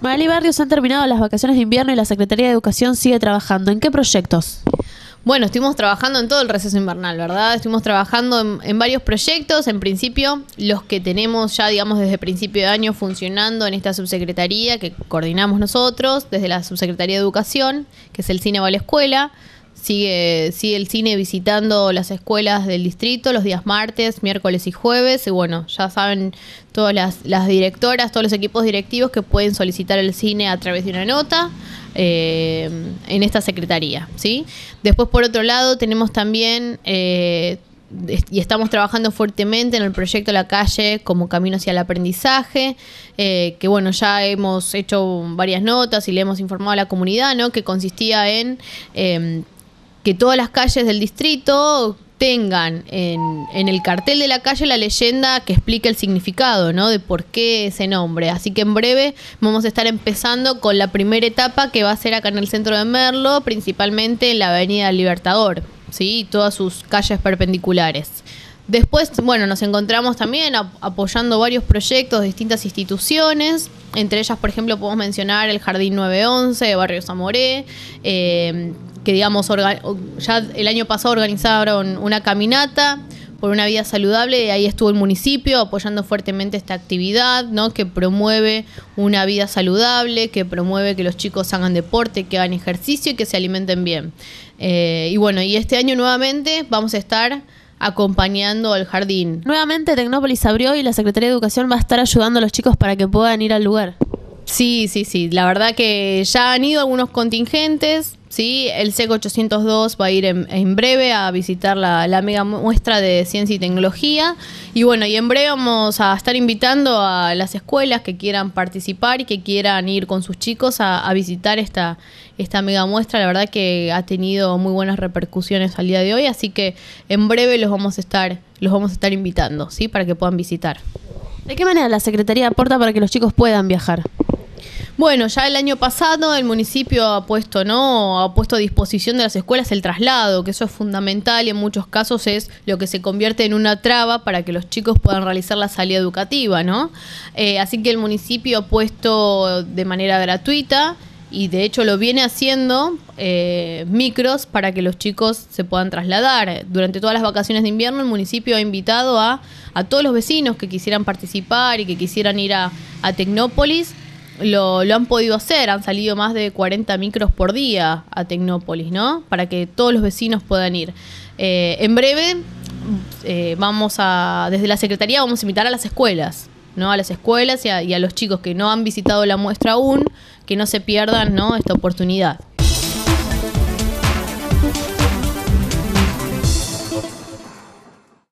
Magali Barrios han terminado las vacaciones de invierno y la Secretaría de Educación sigue trabajando. ¿En qué proyectos? Bueno, estuvimos trabajando en todo el receso invernal, ¿verdad? Estuvimos trabajando en, varios proyectos. En principio, los que tenemos ya, digamos, desde principio de año funcionando en esta subsecretaría que coordinamos nosotros, desde la subsecretaría de Educación, que es el Cine va a la Escuela. Sigue, sigue el cine visitando las escuelas del distrito los días martes, miércoles y jueves. Y bueno, ya saben todas las, las directoras, todos los equipos directivos que pueden solicitar el cine a través de una nota. Eh, en esta secretaría, ¿sí? Después, por otro lado, tenemos también eh, y estamos trabajando fuertemente en el proyecto La Calle como camino hacia el aprendizaje, eh, que bueno, ya hemos hecho varias notas y le hemos informado a la comunidad, ¿no? Que consistía en eh, que todas las calles del distrito tengan en, el cartel de la calle la leyenda que explique el significado, ¿no? De por qué ese nombre. Así que en breve vamos a estar empezando con la primera etapa que va a ser acá en el centro de Merlo, principalmente en la Avenida Libertador, ¿sí? Todas sus calles perpendiculares. Después, bueno, nos encontramos también apoyando varios proyectos de distintas instituciones. Entre ellas, por ejemplo, podemos mencionar el Jardín 911 de Barrio Zamoré, eh, que digamos ya el año pasado organizaron una caminata por una vida saludable y ahí estuvo el municipio apoyando fuertemente esta actividad, ¿no? que promueve una vida saludable, que promueve que los chicos hagan deporte, que hagan ejercicio y que se alimenten bien. Eh, y bueno, y este año nuevamente vamos a estar acompañando al jardín. Nuevamente Tecnópolis abrió y la Secretaría de Educación va a estar ayudando a los chicos para que puedan ir al lugar. Sí, sí, sí. La verdad que ya han ido algunos contingentes. Sí, el SEC 802 va a ir en, en breve a visitar la, mega muestra de ciencia y tecnología. Y bueno, y en breve vamos a estar invitando a las escuelas que quieran participar y que quieran ir con sus chicos a, a visitar esta, esta mega muestra. La verdad que ha tenido muy buenas repercusiones al día de hoy, así que en breve los vamos a estar, los vamos a estar invitando, ¿sí? Para que puedan visitar. ¿De qué manera la Secretaría aporta para que los chicos puedan viajar? Bueno, ya el año pasado el municipio ha puesto, ¿no? Ha puesto a disposición de las escuelas el traslado, que eso es fundamental y en muchos casos es lo que se convierte en una traba para que los chicos puedan realizar la salida educativa, ¿no? Eh, así que el municipio ha puesto de manera gratuita y de hecho lo viene haciendo eh, micros para que los chicos se puedan trasladar. Durante todas las vacaciones de invierno el municipio ha invitado a, a todos los vecinos que quisieran participar y que quisieran ir a, a Tecnópolis lo, lo, han podido hacer, han salido más de 40 micros por día a Tecnópolis, ¿no? Para que todos los vecinos puedan ir. Eh, en breve, eh, vamos a, desde la Secretaría vamos a invitar a las escuelas, ¿no? A las escuelas y a, y a los chicos que no han visitado la muestra aún, que no se pierdan, ¿no? Esta oportunidad.